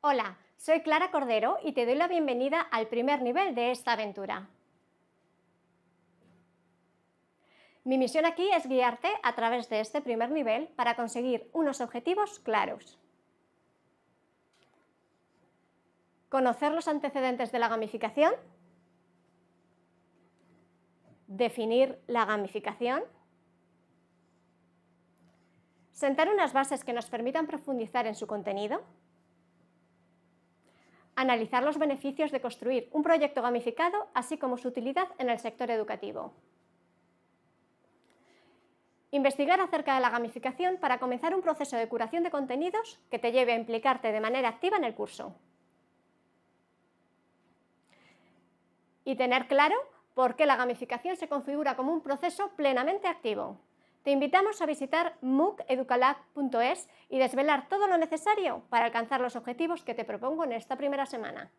Hola, soy Clara Cordero y te doy la bienvenida al primer nivel de esta aventura. Mi misión aquí es guiarte a través de este primer nivel para conseguir unos objetivos claros. Conocer los antecedentes de la gamificación, definir la gamificación, sentar unas bases que nos permitan profundizar en su contenido, analizar los beneficios de construir un proyecto gamificado, así como su utilidad en el sector educativo. Investigar acerca de la gamificación para comenzar un proceso de curación de contenidos que te lleve a implicarte de manera activa en el curso. Y tener claro por qué la gamificación se configura como un proceso plenamente activo. Te invitamos a visitar mooceducalab.es y desvelar todo lo necesario para alcanzar los objetivos que te propongo en esta primera semana.